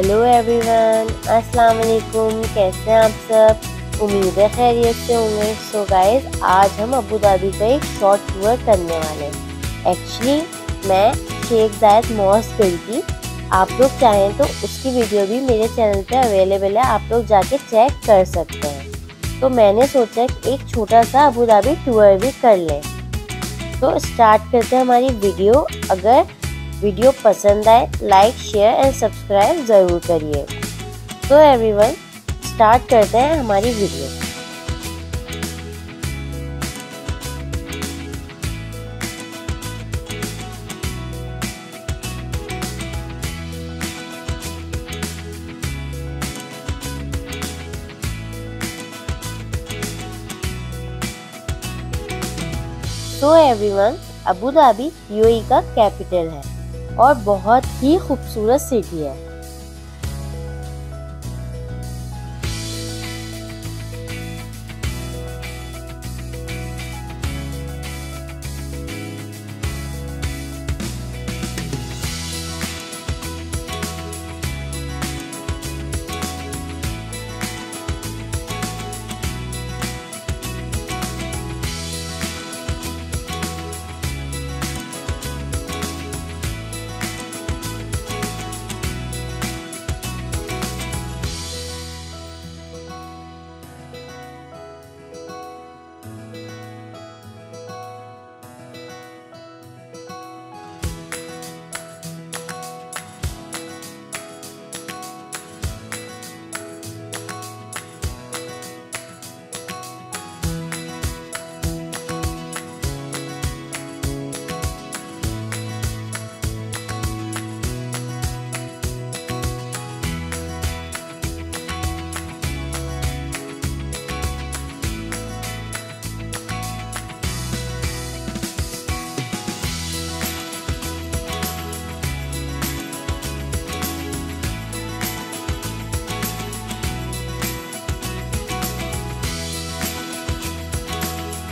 Hello everyone अस्सलाम वालेकुम कैसे हैं आप सब? उम्मीद है खैरियत से होंगे। सो गाइस आज हम अबू धाबी का एक शॉर्ट टूर करने वाले हैं। एक्चुअली मैं शेख जायद मॉस गई थी। आप लोग चाहें तो उसकी वीडियो भी मेरे चैनल पे अवेलेबल है। आप लोग जाके चेक कर सकते हैं। तो मैंने सोचा कि एक छोटा सा अबू धाबी टूर भी कर लें। तो स्टार्ट करते हैं हमारी वीडियो अगर वीडियो पसंद आए लाइक शेयर एंड सब्सक्राइब ज़रूर करिए। तो एवरीवन स्टार्ट करते हैं हमारी वीडियो तो एवरीवन अबू धाबी यूएई का कैपिटल है। और बहुत ही खूबसूरत सिटी है।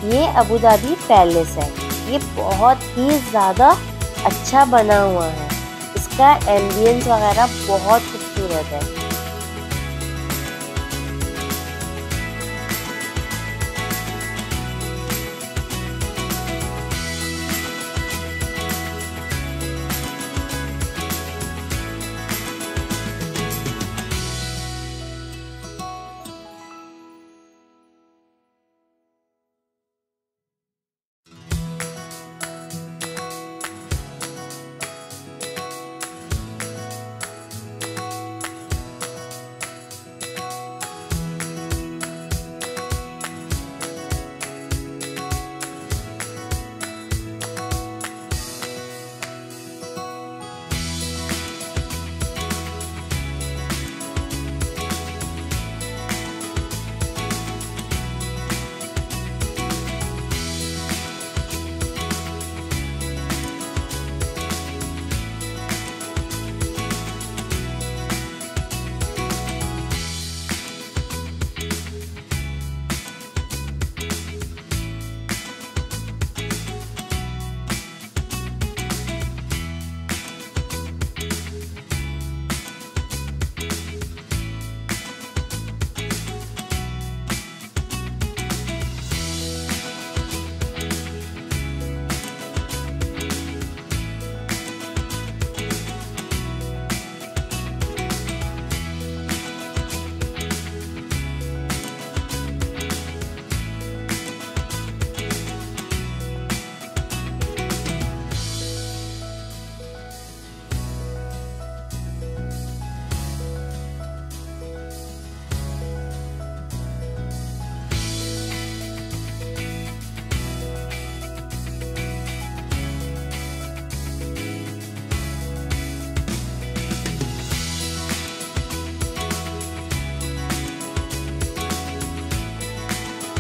ये अबू धाबी पैलेस है। ये बहुत ही ज़्यादा अच्छा बना हुआ है। इसका एम्बियंस वगैरह बहुत खूबसूरत है।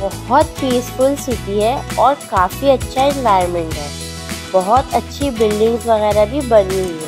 बहुत पीसफुल सिटी है और काफ़ी अच्छा इन्वायरमेंट है। बहुत अच्छी बिल्डिंग्स वगैरह भी बनी हुई है।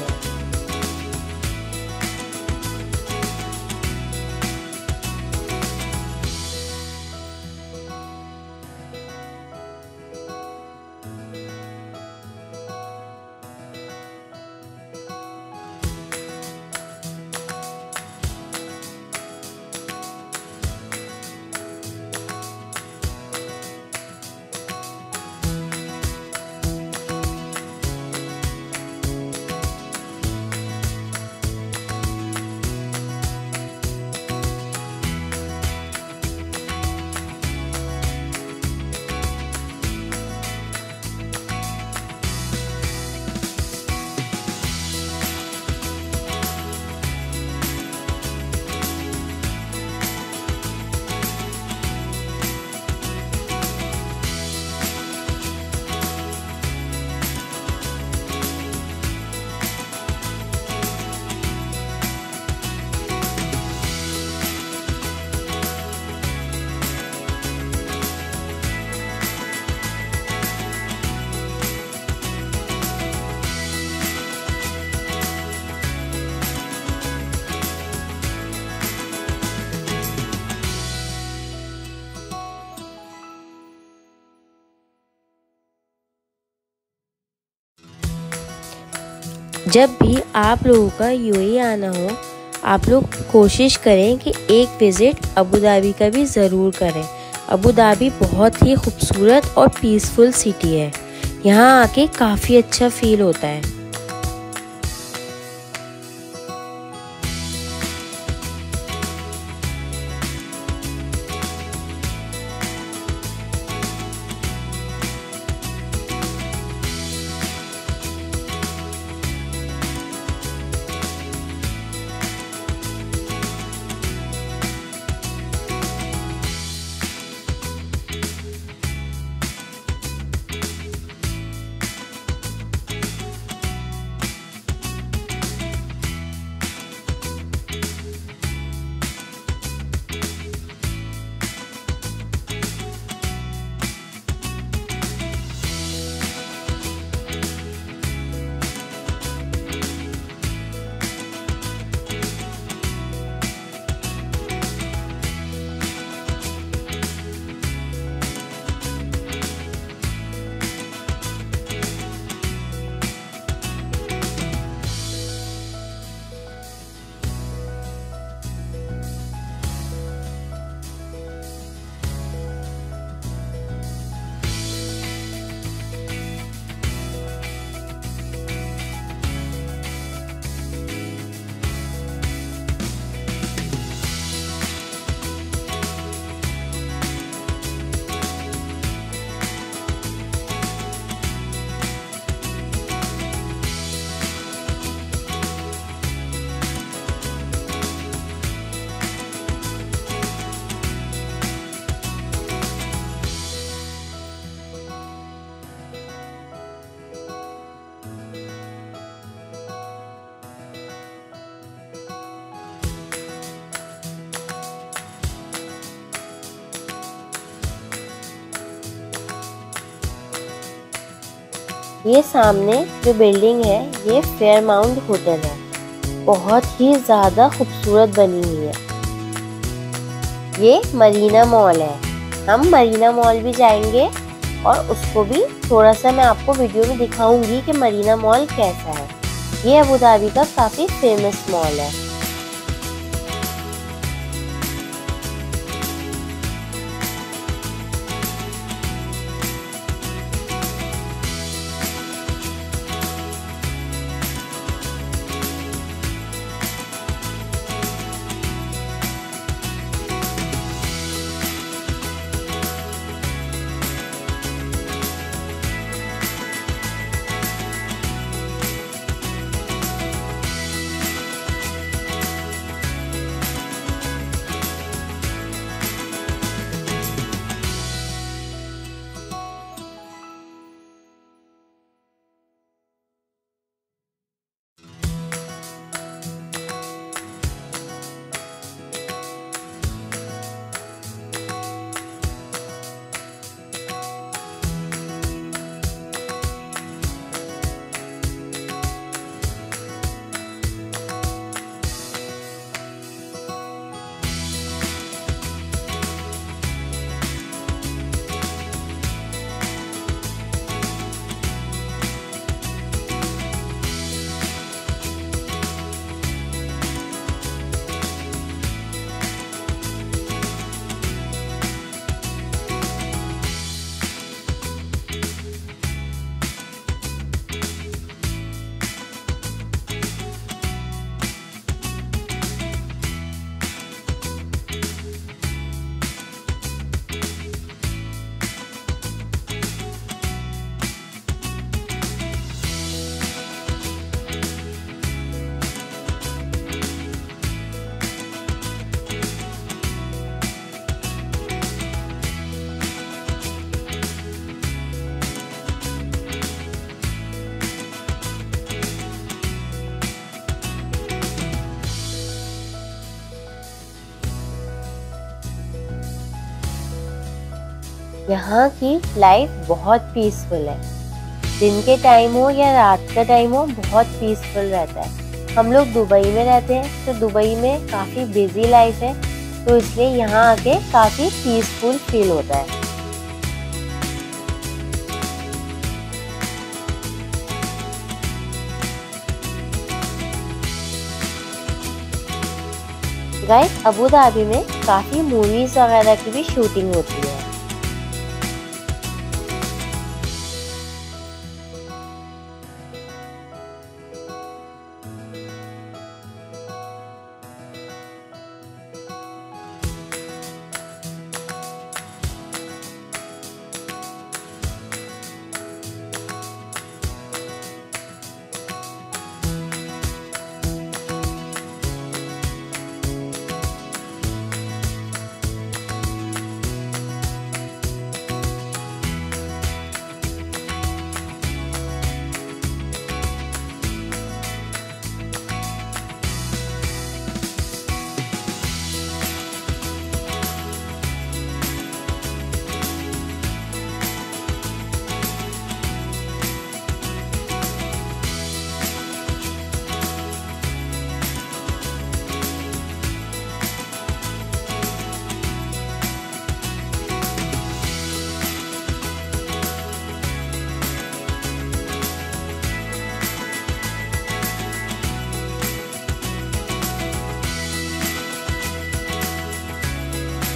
जब भी आप लोगों का यूएई आना हो, आप लोग कोशिश करें कि एक विज़िट अबू धाबी का भी ज़रूर करें। अबू धाबी बहुत ही खूबसूरत और पीसफुल सिटी है। यहाँ आके काफ़ी अच्छा फील होता है। ये सामने जो बिल्डिंग है, ये फेयर माउंट होटल है। बहुत ही ज़्यादा खूबसूरत बनी हुई है। ये मरीना मॉल है। हम मरीना मॉल भी जाएँगे और उसको भी थोड़ा सा मैं आपको वीडियो में दिखाऊँगी कि मरीना मॉल कैसा है। ये अबू धाबी का काफ़ी फ़ेमस मॉल है। यहाँ की लाइफ बहुत पीसफुल है। दिन के टाइम हो या रात का टाइम हो, बहुत पीसफुल रहता है। हम लोग दुबई में रहते हैं तो दुबई में काफ़ी बिज़ी लाइफ है तो इसलिए यहाँ आके काफ़ी पीसफुल फील होता है। गाइस अबू धाबी में काफ़ी मूवीज़ वगैरह की भी शूटिंग होती है।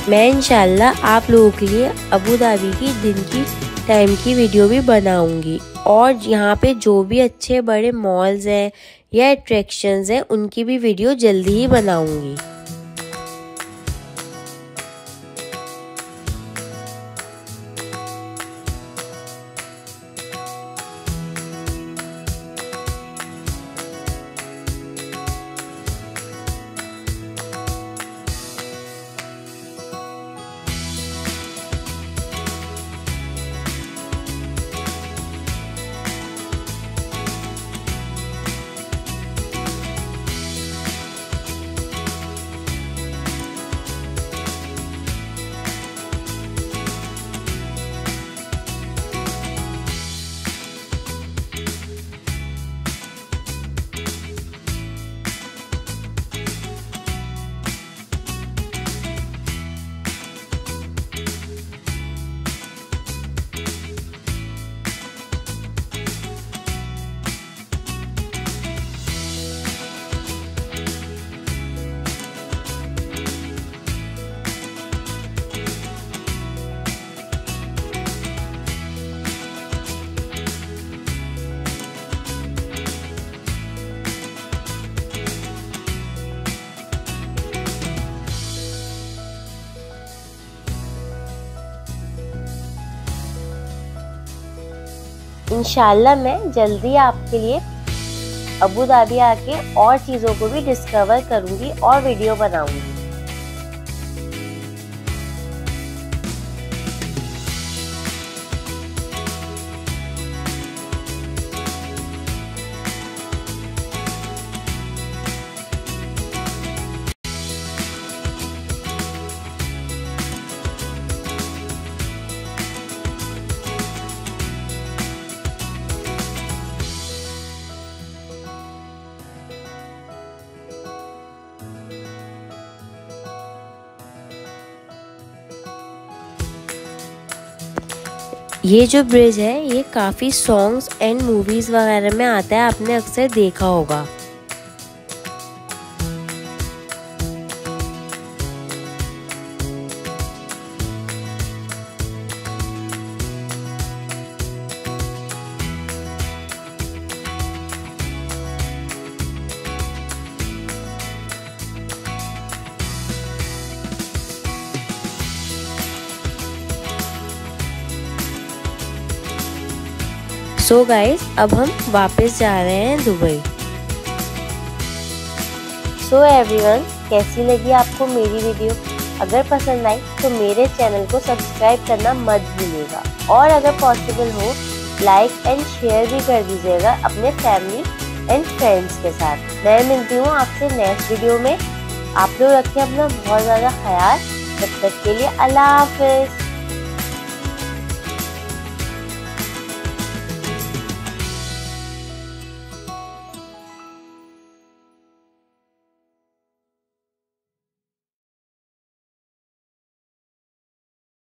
मैं इन आप लोगों के लिए अबू धाबी की दिन की टाइम की वीडियो भी बनाऊँगी। और यहाँ पे जो भी अच्छे बड़े मॉल्स हैं या अट्रैक्शंस हैं, उनकी भी वीडियो जल्दी ही बनाऊँगी। इंशाल्लाह मैं जल्दी आपके लिए अबू धाबी आके और चीज़ों को भी डिस्कवर करूँगी और वीडियो बनाऊँगी। ये जो ब्रिज है, ये काफ़ी सॉन्ग्स एंड मूवीज़ वगैरह में आता है, आपने अक्सर देखा होगा। सो so गाइस अब हम वापस जा रहे हैं दुबई। सो एवरीवन कैसी लगी आपको मेरी वीडियो अगर पसंद आई तो मेरे चैनल को सब्सक्राइब करना मत भूलिएगा। और अगर पॉसिबल हो लाइक एंड शेयर भी कर दीजिएगा अपने फैमिली एंड फ्रेंड्स के साथ। मैं मिलती हूँ आपसे नेक्स्ट वीडियो में। आप लोग रखें अपना बहुत ज़्यादा ख्याल। तब तक के लिए अल्लाह हाफिज़।